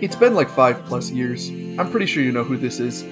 It's been like five plus years. I'm pretty sure you know who this is.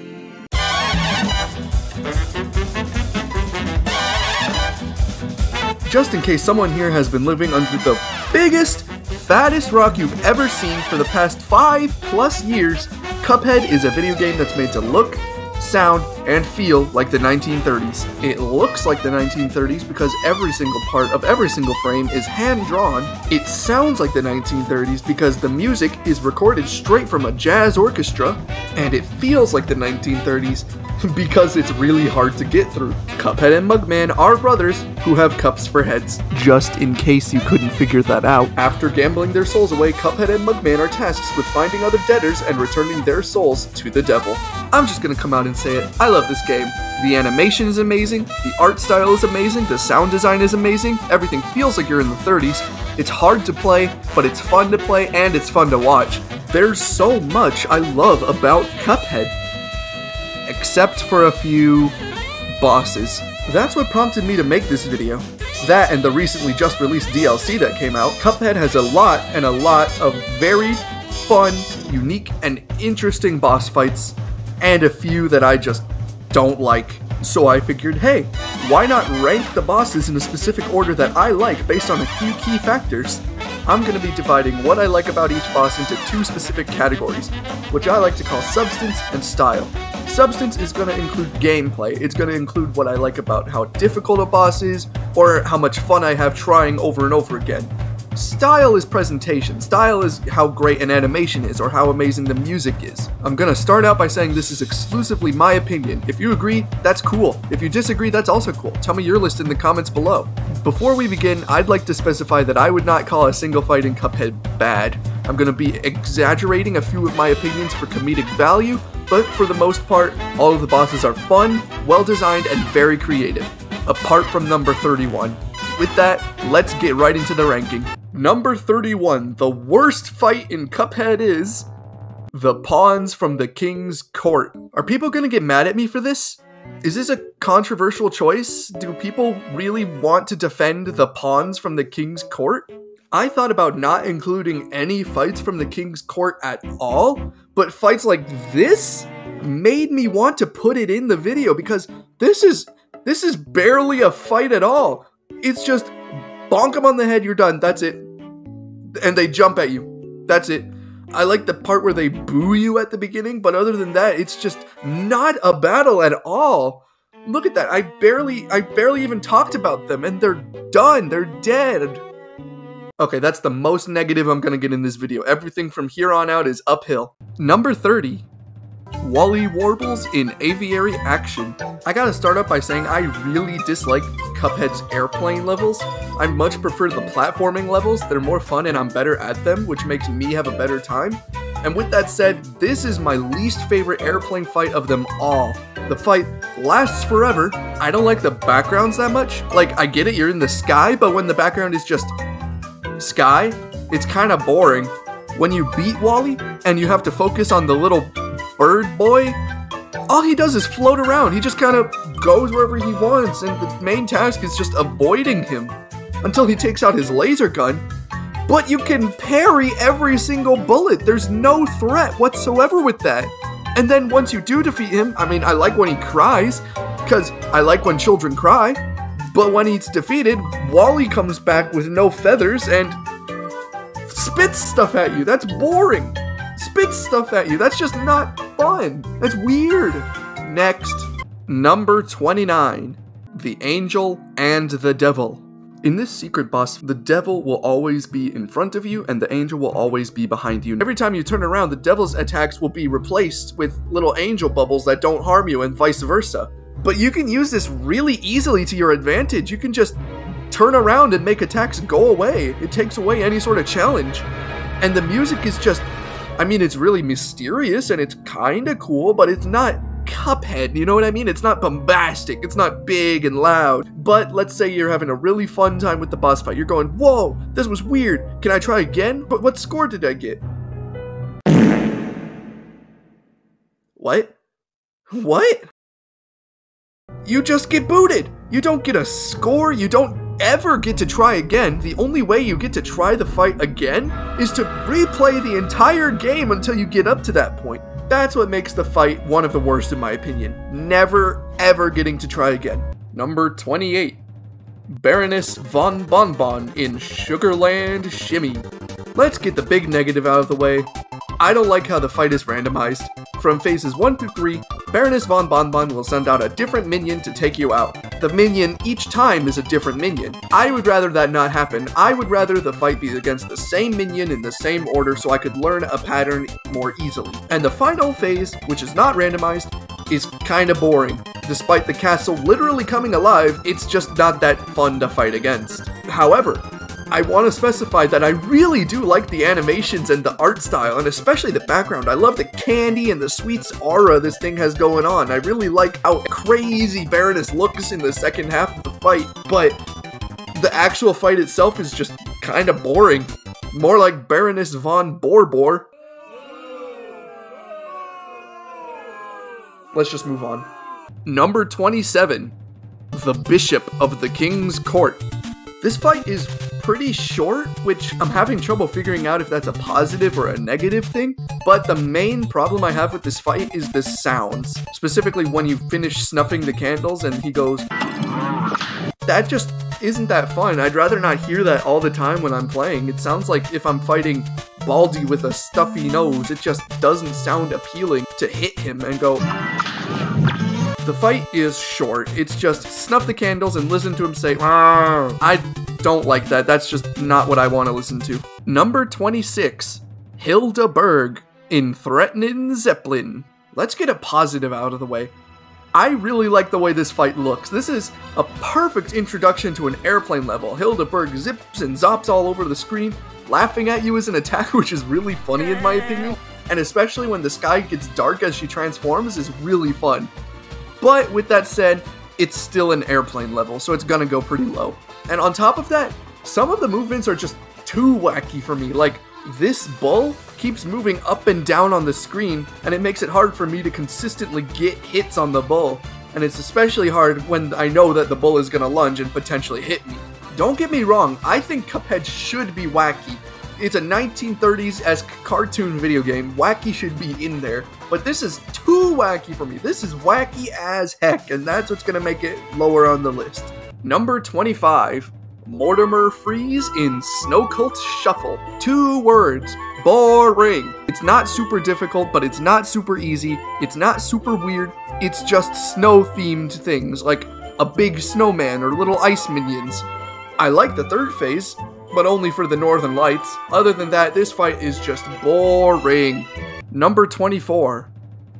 Just in case someone here has been living under the biggest, fattest rock you've ever seen for the past five plus years, Cuphead is a video game that's made to look, sound, and feel like the 1930s. It looks like the 1930s because every single part of every single frame is hand drawn. It sounds like the 1930s because the music is recorded straight from a jazz orchestra, and it feels like the 1930s because it's really hard to get through. Cuphead and Mugman are brothers who have cups for heads. Just in case you couldn't figure that out. After gambling their souls away, Cuphead and Mugman are tasked with finding other debtors and returning their souls to the devil. I'm just gonna come out and say it. I love this game. The animation is amazing, the art style is amazing, the sound design is amazing, everything feels like you're in the 30s. It's hard to play, but it's fun to play and it's fun to watch. There's so much I love about Cuphead except for a few bosses. That's what prompted me to make this video. That and the recently just released DLC that came out, Cuphead has a lot and a lot of very fun, unique, and interesting boss fights, and a few that I just don't like. So I figured, hey, why not rank the bosses in a specific order that I like based on a few key factors? I'm going to be dividing what I like about each boss into two specific categories, which I like to call substance and style. Substance is going to include gameplay, it's going to include what I like about how difficult a boss is, or how much fun I have trying over and over again. Style is presentation. Style is how great an animation is or how amazing the music is. I'm gonna start out by saying this is exclusively my opinion. If you agree, that's cool. If you disagree, that's also cool. Tell me your list in the comments below. Before we begin, I'd like to specify that I would not call a single fight in Cuphead bad. I'm gonna be exaggerating a few of my opinions for comedic value, but for the most part, all of the bosses are fun, well designed, and very creative, apart from number 31. With that, let's get right into the ranking. Number 31, the worst fight in Cuphead is the pawns from the king's court. Are people gonna get mad at me for this? Is this a controversial choice? Do people really want to defend the pawns from the king's court? I thought about not including any fights from the king's court at all, but fights like this made me want to put it in the video because this is this is barely a fight at all. It's just bonk them on the head, you're done. That's it and they jump at you. That's it. I like the part where they boo you at the beginning, but other than that, it's just not a battle at all. Look at that. I barely I barely even talked about them and they're done. They're dead. Okay, that's the most negative I'm going to get in this video. Everything from here on out is uphill. Number 30. Wally Warbles in Aviary Action. I gotta start up by saying I really dislike Cuphead's airplane levels. I much prefer the platforming levels, they're more fun and I'm better at them, which makes me have a better time. And with that said, this is my least favorite airplane fight of them all. The fight lasts forever. I don't like the backgrounds that much. Like, I get it, you're in the sky, but when the background is just sky, it's kind of boring. When you beat Wally, and you have to focus on the little bird boy, all he does is float around. He just kind of goes wherever he wants, and the main task is just avoiding him until he takes out his laser gun. But you can parry every single bullet. There's no threat whatsoever with that. And then once you do defeat him, I mean, I like when he cries, because I like when children cry. But when he's defeated, Wally comes back with no feathers and spits stuff at you. That's boring. Spits stuff at you. That's just not fun. That's weird. Next, number 29 The Angel and the Devil. In this secret boss, the devil will always be in front of you and the angel will always be behind you. Every time you turn around, the devil's attacks will be replaced with little angel bubbles that don't harm you and vice versa. But you can use this really easily to your advantage. You can just turn around and make attacks go away. It takes away any sort of challenge. And the music is just I mean, it's really mysterious and it's kind of cool, but it's not Cuphead, you know what I mean? It's not bombastic, it's not big and loud. But let's say you're having a really fun time with the boss fight. You're going, whoa, this was weird. Can I try again? But what score did I get? What? What? You just get booted. You don't get a score. You don't ever get to try again, the only way you get to try the fight again is to replay the entire game until you get up to that point. That's what makes the fight one of the worst in my opinion. Never, ever getting to try again. Number 28. Baroness von Bonbon in Sugarland Shimmy. Let's get the big negative out of the way. I don't like how the fight is randomized. From phases 1 through 3, Baroness von Bonbon will send out a different minion to take you out. The minion each time is a different minion. I would rather that not happen. I would rather the fight be against the same minion in the same order so I could learn a pattern more easily. And the final phase, which is not randomized, is kinda boring. Despite the castle literally coming alive, it's just not that fun to fight against. However, I want to specify that I really do like the animations and the art style, and especially the background. I love the candy and the sweets aura this thing has going on. I really like how crazy Baroness looks in the second half of the fight, but the actual fight itself is just kind of boring. More like Baroness von Borbor. Let's just move on. Number 27. The Bishop of the King's Court. This fight is pretty short, which I'm having trouble figuring out if that's a positive or a negative thing. But the main problem I have with this fight is the sounds. Specifically when you finish snuffing the candles and he goes... That just isn't that fun. I'd rather not hear that all the time when I'm playing. It sounds like if I'm fighting Baldi with a stuffy nose, it just doesn't sound appealing to hit him and go... The fight is short. It's just snuff the candles and listen to him say, ah. I don't like that. That's just not what I want to listen to. Number 26, Hilda Berg in Threatening Zeppelin. Let's get a positive out of the way. I really like the way this fight looks. This is a perfect introduction to an airplane level. Hilda Berg zips and zops all over the screen, laughing at you as an attack, which is really funny in my opinion. And especially when the sky gets dark as she transforms is really fun. But with that said, it's still an airplane level, so it's gonna go pretty low. And on top of that, some of the movements are just too wacky for me. Like, this bull keeps moving up and down on the screen, and it makes it hard for me to consistently get hits on the bull. And it's especially hard when I know that the bull is gonna lunge and potentially hit me. Don't get me wrong, I think Cuphead should be wacky, it's a 1930s-esque cartoon video game. Wacky should be in there. But this is too wacky for me. This is wacky as heck, and that's what's gonna make it lower on the list. Number 25. Mortimer Freeze in Snow Cult Scuffle. Two words. Boring. It's not super difficult, but it's not super easy. It's not super weird. It's just snow-themed things, like a big snowman or little ice minions. I like the third phase, but only for the Northern Lights. Other than that, this fight is just boring. Number 24.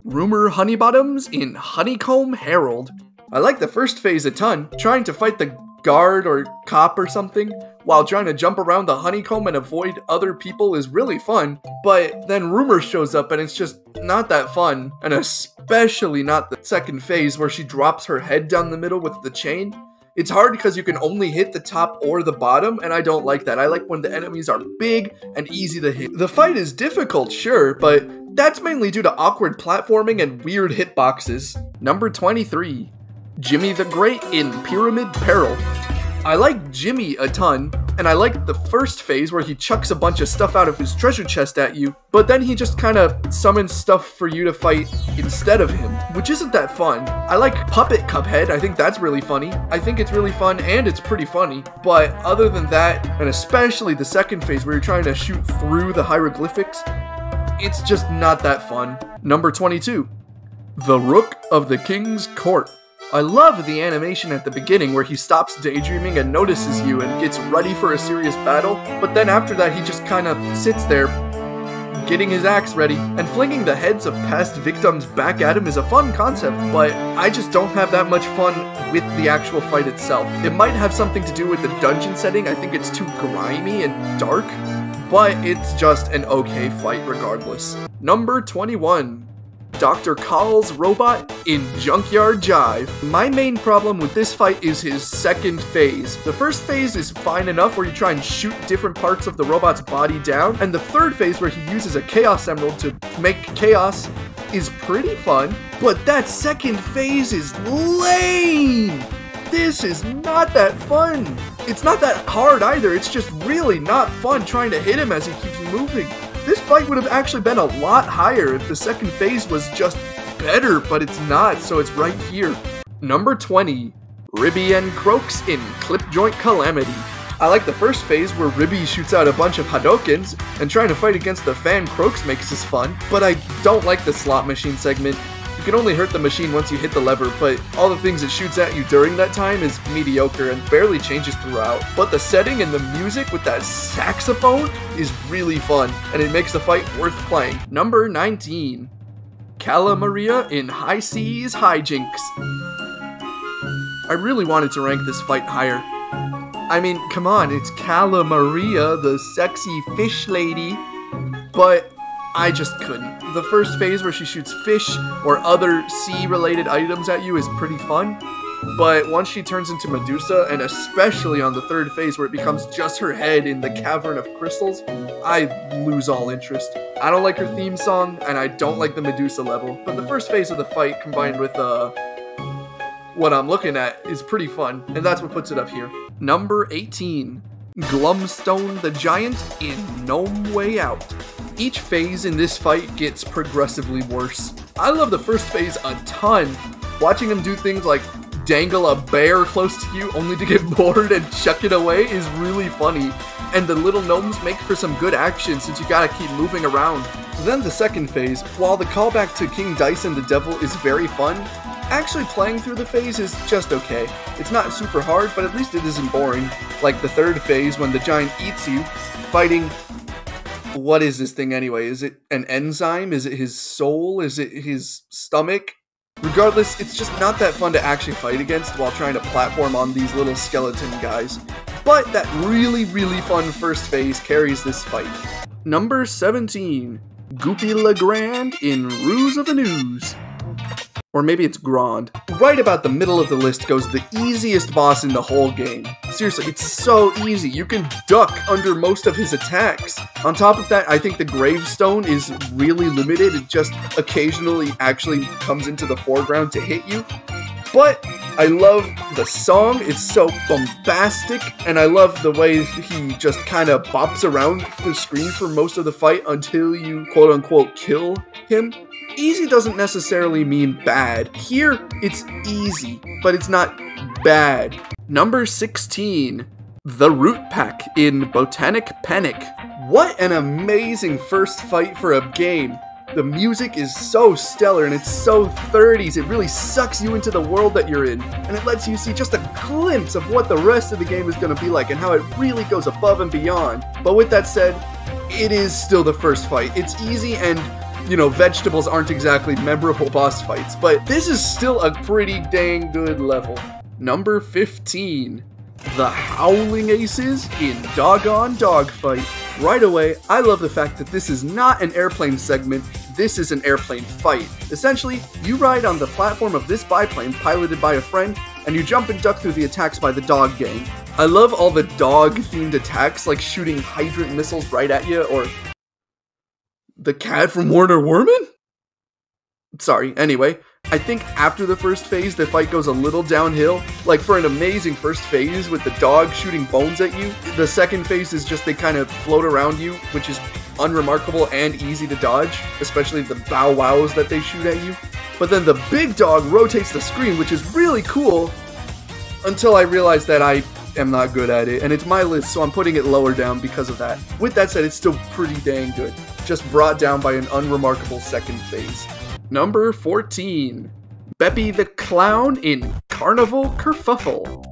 Rumor Honeybottoms in Honeycomb Herald. I like the first phase a ton, trying to fight the guard or cop or something, while trying to jump around the honeycomb and avoid other people is really fun, but then Rumor shows up and it's just not that fun, and especially not the second phase where she drops her head down the middle with the chain. It's hard because you can only hit the top or the bottom, and I don't like that. I like when the enemies are big and easy to hit. The fight is difficult, sure, but that's mainly due to awkward platforming and weird hitboxes. Number 23. Jimmy the Great in Pyramid Peril. I like Jimmy a ton, and I like the first phase where he chucks a bunch of stuff out of his treasure chest at you, but then he just kind of summons stuff for you to fight instead of him, which isn't that fun. I like Puppet Cuphead, I think that's really funny. I think it's really fun and it's pretty funny, but other than that, and especially the second phase where you're trying to shoot through the hieroglyphics, it's just not that fun. Number 22. The Rook of the King's Court. I love the animation at the beginning where he stops daydreaming and notices you and gets ready for a serious battle, but then after that he just kinda sits there, getting his axe ready, and flinging the heads of past victims back at him is a fun concept, but I just don't have that much fun with the actual fight itself. It might have something to do with the dungeon setting, I think it's too grimy and dark, but it's just an okay fight regardless. Number 21. Dr. Kahl's robot in Junkyard Jive. My main problem with this fight is his second phase. The first phase is fine enough where you try and shoot different parts of the robot's body down, and the third phase where he uses a Chaos Emerald to make chaos is pretty fun, but that second phase is lame! this is not that fun. It's not that hard either, it's just really not fun trying to hit him as he keeps moving. This fight would have actually been a lot higher if the second phase was just better, but it's not, so it's right here. Number 20, Ribby and Croaks in Clip Joint Calamity. I like the first phase where Ribby shoots out a bunch of Hadokens, and trying to fight against the fan Croaks makes this fun, but I don't like the slot machine segment. You can only hurt the machine once you hit the lever, but all the things it shoots at you during that time is mediocre and barely changes throughout. But the setting and the music with that saxophone is really fun, and it makes the fight worth playing. Number 19. Cala Maria in High Seas Hijinks. I really wanted to rank this fight higher. I mean, come on, it's Cala Maria, the sexy fish lady, but I just couldn't. The first phase where she shoots fish or other sea-related items at you is pretty fun, but once she turns into Medusa, and especially on the third phase where it becomes just her head in the cavern of crystals, I lose all interest. I don't like her theme song, and I don't like the Medusa level, but the first phase of the fight combined with uh, what I'm looking at is pretty fun, and that's what puts it up here. Number 18. Glumstone the Giant in Gnome Way Out. Each phase in this fight gets progressively worse. I love the first phase a ton. Watching him do things like dangle a bear close to you only to get bored and chuck it away is really funny. And the little gnomes make for some good action since you gotta keep moving around. Then the second phase, while the callback to King Dice and the Devil is very fun, actually playing through the phase is just okay. It's not super hard, but at least it isn't boring. Like the third phase when the giant eats you, fighting what is this thing anyway? Is it an enzyme? Is it his soul? Is it his stomach? Regardless, it's just not that fun to actually fight against while trying to platform on these little skeleton guys. But that really, really fun first phase carries this fight. Number 17, Goopy Le Grande in Ruse of an Ooze or maybe it's Grand. Right about the middle of the list goes the easiest boss in the whole game. Seriously, it's so easy. You can duck under most of his attacks. On top of that, I think the gravestone is really limited. It just occasionally actually comes into the foreground to hit you. But I love the song, it's so bombastic, and I love the way he just kind of bops around the screen for most of the fight until you quote unquote kill him. Easy doesn't necessarily mean bad. Here, it's easy, but it's not bad. Number 16. The Root Pack in Botanic Panic. What an amazing first fight for a game. The music is so stellar and it's so 30s, it really sucks you into the world that you're in, and it lets you see just a glimpse of what the rest of the game is going to be like and how it really goes above and beyond. But with that said, it is still the first fight. It's easy and you know, vegetables aren't exactly memorable boss fights, but this is still a pretty dang good level. Number 15. The Howling Aces in Doggone Dogfight. Right away, I love the fact that this is not an airplane segment, this is an airplane fight. Essentially, you ride on the platform of this biplane piloted by a friend, and you jump and duck through the attacks by the dog gang. I love all the dog themed attacks, like shooting hydrant missiles right at you, or the cat from Werner Werman? Sorry, anyway, I think after the first phase, the fight goes a little downhill. Like, for an amazing first phase with the dog shooting bones at you, the second phase is just they kind of float around you, which is unremarkable and easy to dodge, especially the bow wows that they shoot at you. But then the big dog rotates the screen, which is really cool, until I realized that I am not good at it, and it's my list, so I'm putting it lower down because of that. With that said, it's still pretty dang good just brought down by an unremarkable second phase. Number 14. Beppi the Clown in Carnival Kerfuffle.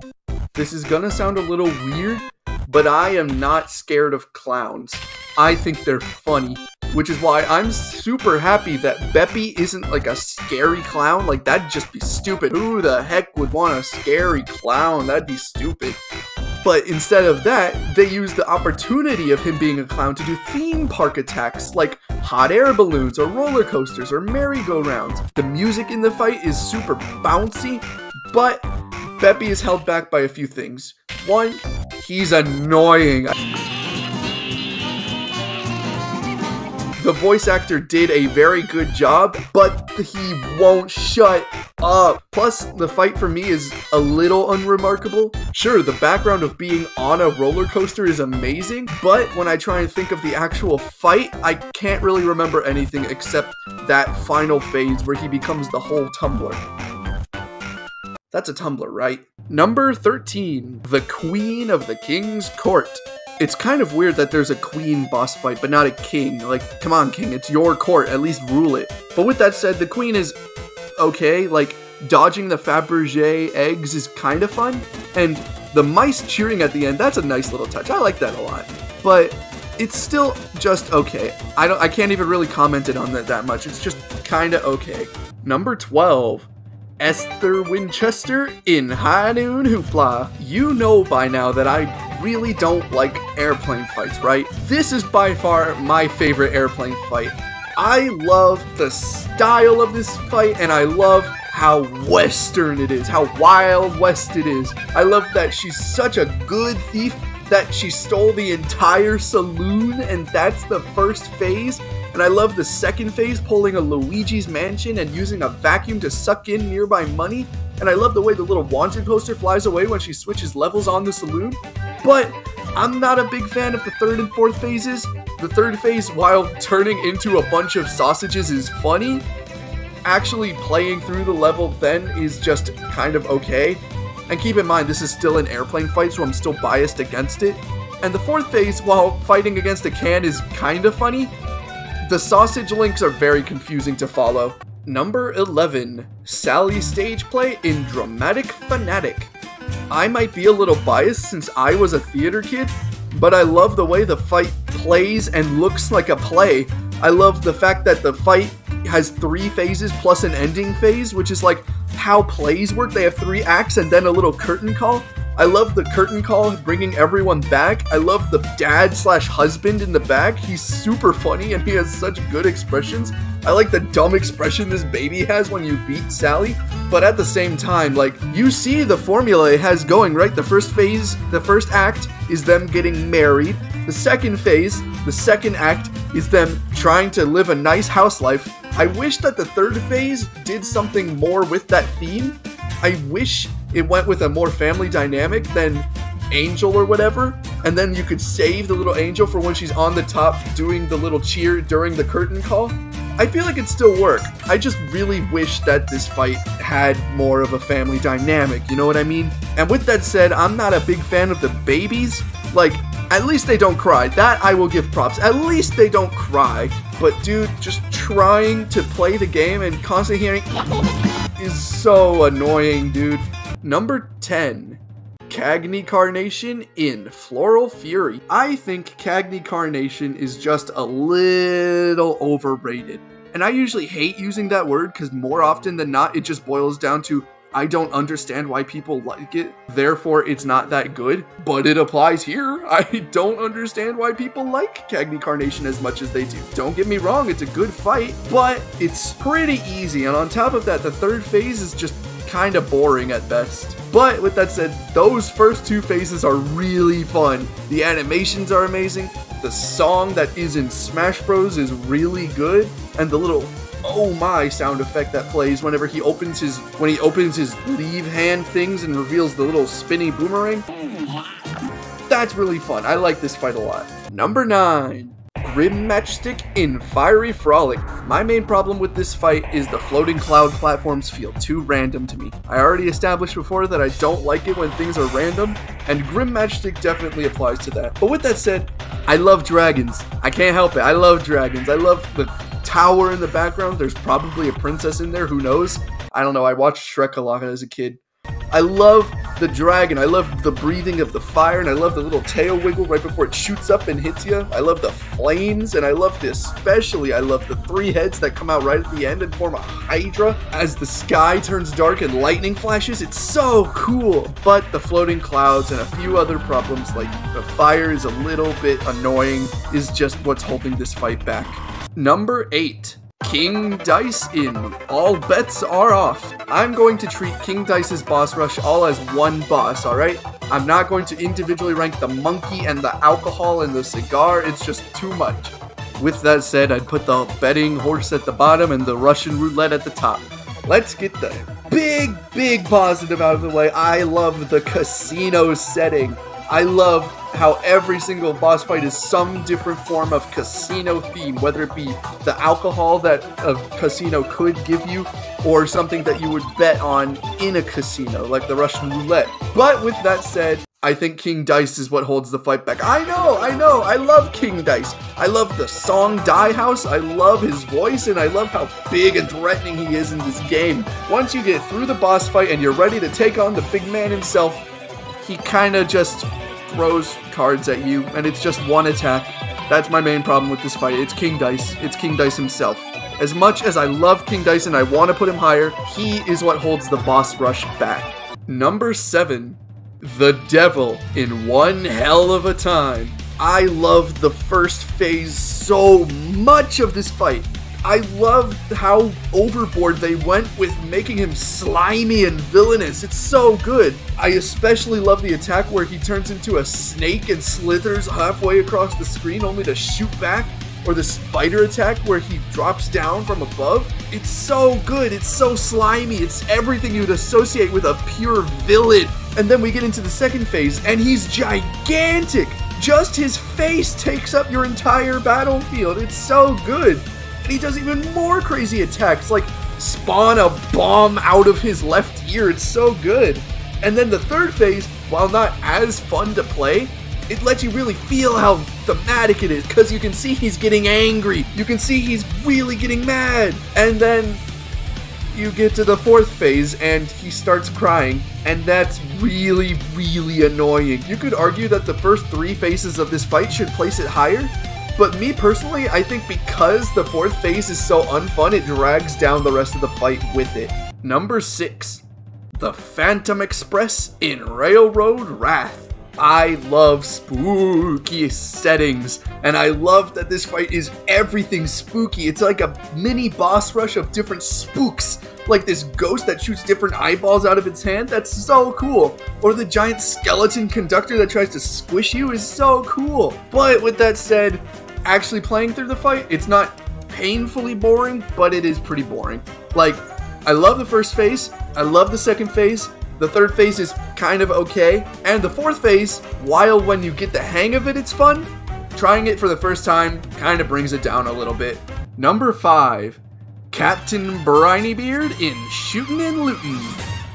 This is gonna sound a little weird, but I am not scared of clowns. I think they're funny, which is why I'm super happy that Beppi isn't like a scary clown. Like, that'd just be stupid. Who the heck would want a scary clown? That'd be stupid. But instead of that, they use the opportunity of him being a clown to do theme park attacks like hot air balloons or roller coasters or merry-go-rounds. The music in the fight is super bouncy, but Beppi is held back by a few things. One, he's annoying. the voice actor did a very good job, but he won't shut up. Plus, the fight for me is a little unremarkable. Sure, the background of being on a roller coaster is amazing, but when I try and think of the actual fight, I can't really remember anything except that final phase where he becomes the whole tumbler. That's a tumbler, right? Number 13, the Queen of the King's Court. It's kind of weird that there's a queen boss fight, but not a king. Like, come on, king, it's your court, at least rule it. But with that said, the queen is okay. Like, dodging the Fabergé eggs is kind of fun. And the mice cheering at the end, that's a nice little touch. I like that a lot. But it's still just okay. I don't I can't even really comment it on that that much. It's just kind of okay. Number 12. Esther Winchester in High Noon Hoopla. You know by now that I really don't like airplane fights, right? This is by far my favorite airplane fight. I love the style of this fight and I love how western it is, how wild west it is. I love that she's such a good thief that she stole the entire saloon and that's the first phase and I love the second phase pulling a Luigi's Mansion and using a vacuum to suck in nearby money. And I love the way the little wanted poster flies away when she switches levels on the saloon. But I'm not a big fan of the third and fourth phases. The third phase, while turning into a bunch of sausages, is funny. Actually playing through the level then is just kind of okay. And keep in mind, this is still an airplane fight, so I'm still biased against it. And the fourth phase, while fighting against a can, is kind of funny. The sausage links are very confusing to follow. Number 11, Sally Stageplay in Dramatic Fanatic. I might be a little biased since I was a theater kid, but I love the way the fight plays and looks like a play. I love the fact that the fight has three phases plus an ending phase, which is like how plays work. They have three acts and then a little curtain call. I love the curtain call bringing everyone back. I love the dad slash husband in the back. He's super funny and he has such good expressions. I like the dumb expression this baby has when you beat Sally. But at the same time, like, you see the formula it has going, right? The first phase, the first act is them getting married. The second phase, the second act, is them trying to live a nice house life. I wish that the third phase did something more with that theme. I wish it went with a more family dynamic than Angel or whatever, and then you could save the little angel for when she's on the top doing the little cheer during the curtain call. I feel like it'd still work. I just really wish that this fight had more of a family dynamic, you know what I mean? And with that said, I'm not a big fan of the babies. Like, at least they don't cry. That I will give props. At least they don't cry. But dude, just trying to play the game and constantly hearing is so annoying, dude. Number 10. Cagney Carnation in Floral Fury. I think Cagney Carnation is just a little overrated. And I usually hate using that word because more often than not, it just boils down to I don't understand why people like it, therefore it's not that good, but it applies here. I don't understand why people like Cagney Carnation as much as they do. Don't get me wrong, it's a good fight, but it's pretty easy, and on top of that, the third phase is just kind of boring at best. But with that said, those first two phases are really fun. The animations are amazing, the song that is in Smash Bros is really good, and the little oh my sound effect that plays whenever he opens his when he opens his leave hand things and reveals the little spinny boomerang. That's really fun. I like this fight a lot. Number 9. Grim Matchstick in Fiery Frolic. My main problem with this fight is the floating cloud platforms feel too random to me. I already established before that I don't like it when things are random, and Grim Matchstick definitely applies to that. But with that said, I love dragons. I can't help it. I love dragons. I love the tower in the background. There's probably a princess in there. Who knows? I don't know. I watched Shrek a lot as a kid. I love the dragon. I love the breathing of the fire, and I love the little tail wiggle right before it shoots up and hits you. I love the flames, and I love the, especially, I love the three heads that come out right at the end and form a hydra as the sky turns dark and lightning flashes. It's so cool. But the floating clouds and a few other problems, like the fire is a little bit annoying, is just what's holding this fight back. Number 8. King Dice in. All bets are off. I'm going to treat King Dice's boss rush all as one boss, alright? I'm not going to individually rank the monkey and the alcohol and the cigar, it's just too much. With that said, I'd put the betting horse at the bottom and the Russian roulette at the top. Let's get the big, big positive out of the way. I love the casino setting. I love how every single boss fight is some different form of casino theme, whether it be the alcohol that a casino could give you, or something that you would bet on in a casino, like the Russian roulette. But with that said, I think King Dice is what holds the fight back. I know, I know, I love King Dice. I love the song Die House, I love his voice, and I love how big and threatening he is in this game. Once you get through the boss fight and you're ready to take on the big man himself, he kinda just throws cards at you, and it's just one attack. That's my main problem with this fight. It's King Dice. It's King Dice himself. As much as I love King Dice and I want to put him higher, he is what holds the boss rush back. Number 7 the Devil in One Hell of a Time. I love the first phase so much of this fight. I love how overboard they went with making him slimy and villainous. It's so good. I especially love the attack where he turns into a snake and slithers halfway across the screen only to shoot back or the spider attack where he drops down from above. It's so good, it's so slimy, it's everything you'd associate with a pure villain. And then we get into the second phase, and he's gigantic! Just his face takes up your entire battlefield. It's so good. And he does even more crazy attacks, like spawn a bomb out of his left ear. It's so good. And then the third phase, while not as fun to play, it lets you really feel how thematic it is because you can see he's getting angry. You can see he's really getting mad. And then you get to the fourth phase and he starts crying, and that's really, really annoying. You could argue that the first three phases of this fight should place it higher, but me personally, I think because the fourth phase is so unfun, it drags down the rest of the fight with it. Number 6. The Phantom Express in Railroad Wrath. I love spooky settings, and I love that this fight is everything spooky. It's like a mini boss rush of different spooks, like this ghost that shoots different eyeballs out of its hand. That's so cool. Or the giant skeleton conductor that tries to squish you is so cool. But with that said, actually playing through the fight, it's not painfully boring, but it is pretty boring. Like, I love the first phase, I love the second phase, the third phase is kind of okay. And the fourth phase, while when you get the hang of it, it's fun, trying it for the first time kind of brings it down a little bit. Number 5. Captain Brineybeard in Shootin' and Lootin'.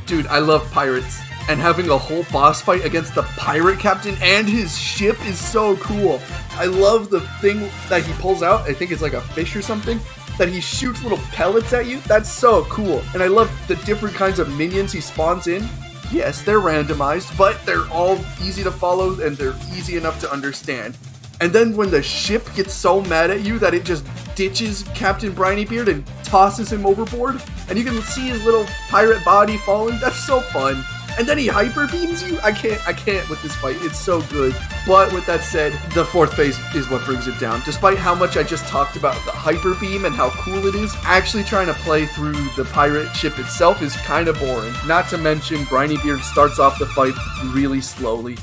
Dude, I love pirates. And having a whole boss fight against the pirate captain and his ship is so cool. I love the thing that he pulls out. I think it's like a fish or something that he shoots little pellets at you. That's so cool. And I love the different kinds of minions he spawns in. Yes, they're randomized, but they're all easy to follow and they're easy enough to understand. And then when the ship gets so mad at you that it just ditches Captain Brineybeard and tosses him overboard, and you can see his little pirate body falling, that's so fun and then he hyper beams you. I can't, I can't with this fight. It's so good. But with that said, the fourth phase is what brings it down. Despite how much I just talked about the hyper beam and how cool it is, actually trying to play through the pirate ship itself is kind of boring. Not to mention, Brineybeard starts off the fight really slowly.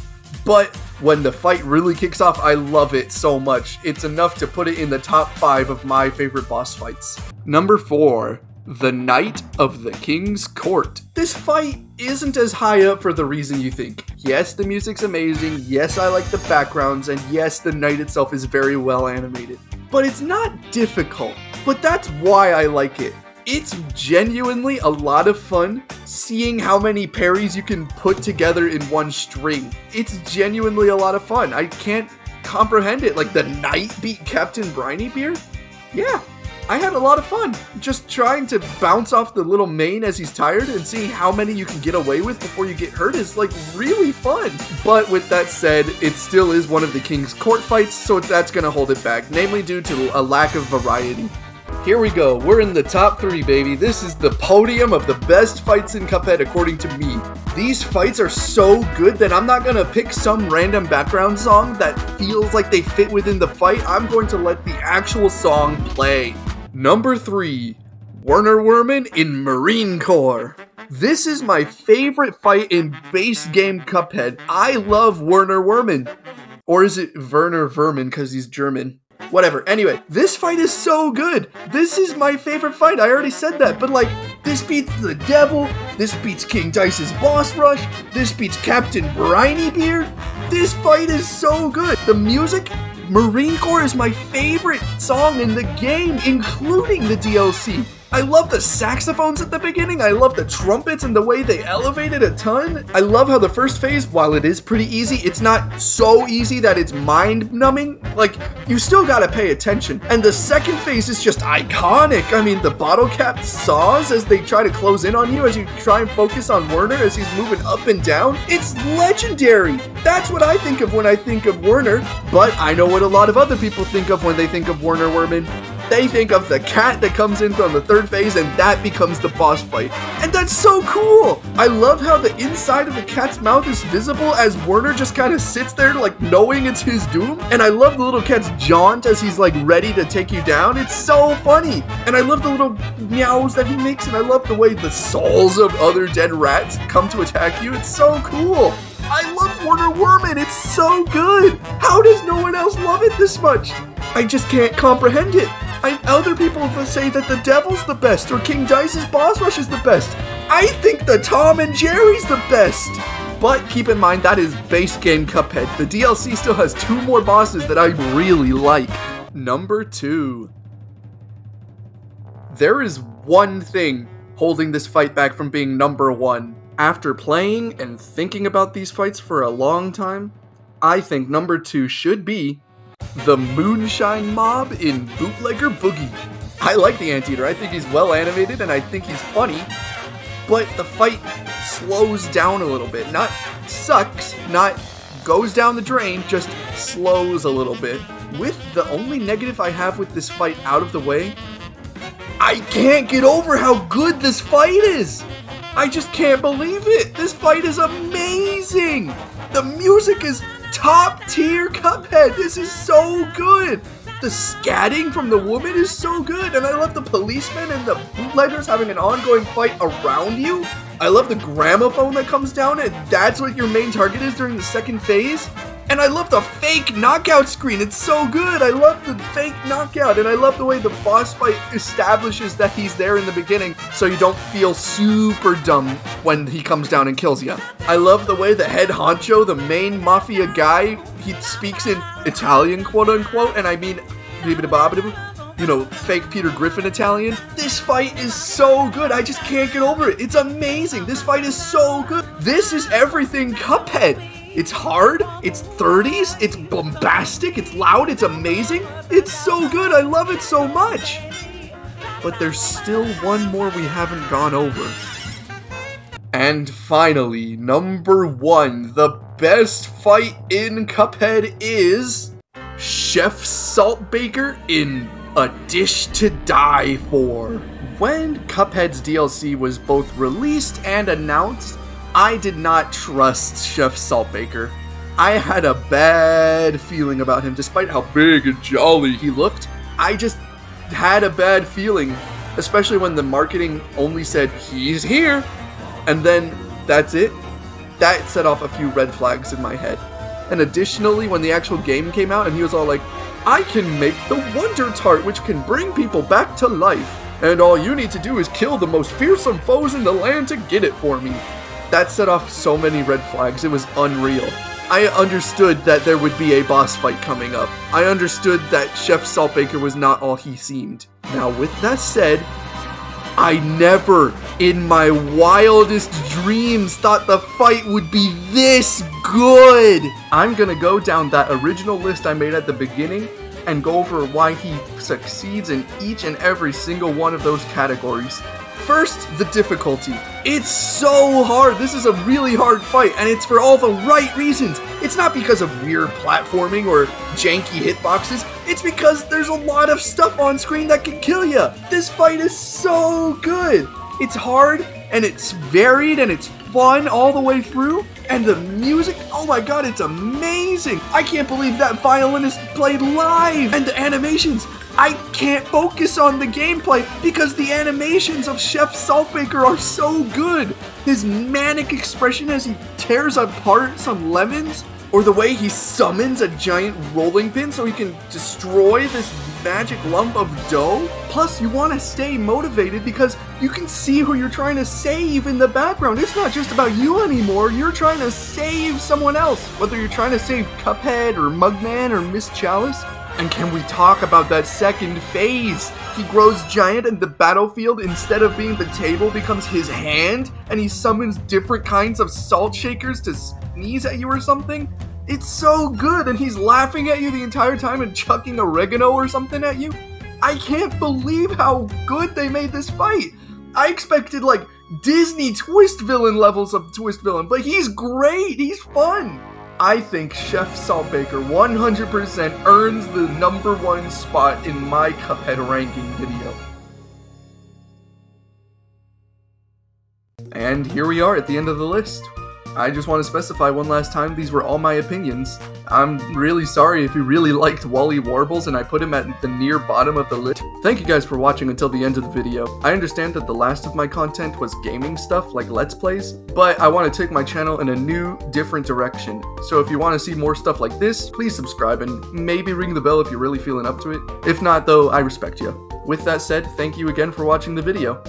But when the fight really kicks off, I love it so much. It's enough to put it in the top 5 of my favorite boss fights. Number 4. The Knight of the King's Court. This fight isn't as high up for the reason you think. Yes, the music's amazing, yes, I like the backgrounds, and yes, the knight itself is very well animated. But it's not difficult, but that's why I like it. It's genuinely a lot of fun seeing how many parries you can put together in one string. It's genuinely a lot of fun. I can't comprehend it. Like the knight beat Captain Brineybeard? Yeah, I had a lot of fun just trying to bounce off the little mane as he's tired and seeing how many you can get away with before you get hurt is like really fun. But with that said, it still is one of the King's court fights, so that's gonna hold it back, namely due to a lack of variety. Here we go, we're in the top three, baby. This is the podium of the best fights in Cuphead according to me. These fights are so good that I'm not gonna pick some random background song that feels like they fit within the fight. I'm going to let the actual song play. Number 3. Werner Werman in Murine Corps. This is my favorite fight in base game Cuphead. I love Werner Werman. Or is it Werner Vermin because he's German? Whatever. Anyway, this fight is so good. This is my favorite fight. I already said that. But like, this beats the devil. This beats King Dice's boss rush. This beats Captain Brineybeard. This fight is so good. The music Murine Corps is my favorite song in the game, including the DLC. I love the saxophones at the beginning. I love the trumpets and the way they elevate it a ton. I love how the first phase, while it is pretty easy, it's not so easy that it's mind numbing. Like, you still gotta pay attention. And the second phase is just iconic. I mean, the bottle cap saws as they try to close in on you as you try and focus on Werner as he's moving up and down. It's legendary. That's what I think of when I think of Werner. But I know what a lot of other people think of when they think of Werner Werman they think of the cat that comes in from the third phase and that becomes the boss fight. And that's so cool! I love how the inside of the cat's mouth is visible as Werner just kind of sits there like knowing it's his doom. And I love the little cat's jaunt as he's like ready to take you down. It's so funny! And I love the little meows that he makes and I love the way the souls of other dead rats come to attack you. It's so cool! I love Werner Werman. It's so good. How does no one else love it this much? I just can't comprehend it. I, other people say that the Devil's the best or King Dice's Boss Rush is the best. I think the Tom and Jerry's the best. But keep in mind that is base game Cuphead. The DLC still has two more bosses that I really like. Number two. There is one thing holding this fight back from being number one. After playing and thinking about these fights for a long time, I think number two should be the Moonshine Mob in Bootlegger Boogie. I like the Anteater. I think he's well animated and I think he's funny. But the fight slows down a little bit. Not sucks, not goes down the drain, just slows a little bit. With the only negative I have with this fight out of the way, I can't get over how good this fight is! I just can't believe it! This fight is amazing! The music is top tier Cuphead. This is so good. The scatting from the woman is so good, and I love the policemen and the bootleggers having an ongoing fight around you. I love the gramophone that comes down, and that's what your main target is during the second phase. And I love the fake knockout screen. It's so good. I love the fake knockout. And I love the way the boss fight establishes that he's there in the beginning so you don't feel super dumb when he comes down and kills you. I love the way the head honcho, the main mafia guy, he speaks in Italian, quote unquote. And I mean, you know, fake Peter Griffin Italian. This fight is so good. I just can't get over it. It's amazing. This fight is so good. This is everything Cuphead. It's hard, it's 30s, it's bombastic, it's loud, it's amazing. It's so good, I love it so much. But there's still one more we haven't gone over. And finally, number one, the best fight in Cuphead is Chef Saltbaker in A Dish to Die For. When Cuphead's DLC was both released and announced, I did not trust Chef Saltbaker. I had a bad feeling about him, despite how big and jolly he looked. I just had a bad feeling, especially when the marketing only said, he's here, and then that's it. That set off a few red flags in my head. And additionally, when the actual game came out and he was all like, I can make the Wonder Tart, which can bring people back to life. And all you need to do is kill the most fearsome foes in the land to get it for me. That set off so many red flags, it was unreal. I understood that there would be a boss fight coming up. I understood that Chef Saltbaker was not all he seemed. Now, with that said, I never, in my wildest dreams, thought the fight would be this good! I'm gonna go down that original list I made at the beginning and go over why he succeeds in each and every single one of those categories. First, the difficulty. It's so hard. This is a really hard fight, and it's for all the right reasons. It's not because of weird platforming or janky hitboxes. It's because there's a lot of stuff on screen that can kill you. This fight is so good. It's hard, and it's varied, and it's fun all the way through. And the music, oh my god, it's amazing! I can't believe that violinist played live! And the animations, I can't focus on the gameplay because the animations of Chef Saltbaker are so good. His manic expression as he tears apart some lemons, Or the way he summons a giant rolling pin so he can destroy this magic lump of dough? Plus, you want to stay motivated because you can see who you're trying to save in the background. It's not just about you anymore, you're trying to save someone else. Whether you're trying to save Cuphead or Mugman or Miss Chalice. And can we talk about that second phase? He grows giant and the battlefield, instead of being the table, becomes his hand, and he summons different kinds of salt shakers to sneeze at you or something? It's so good, and he's laughing at you the entire time and chucking oregano or something at you. I can't believe how good they made this fight. I expected like Disney twist villain levels of twist villain, but he's great. He's fun. I think Chef Salt Baker 100% earns the number one spot in my Cuphead ranking video. And here we are at the end of the list. I just want to specify one last time, these were all my opinions. I'm really sorry if you really liked Wally Warbles and I put him at the near bottom of the list. Thank you guys for watching until the end of the video. I understand that the last of my content was gaming stuff like Let's Plays, but I want to take my channel in a new, different direction. So if you want to see more stuff like this, please subscribe and maybe ring the bell if you're really feeling up to it. If not though, I respect you. With that said, thank you again for watching the video.